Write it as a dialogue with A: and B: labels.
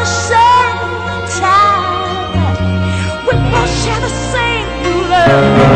A: the same time. We both share the same blue love.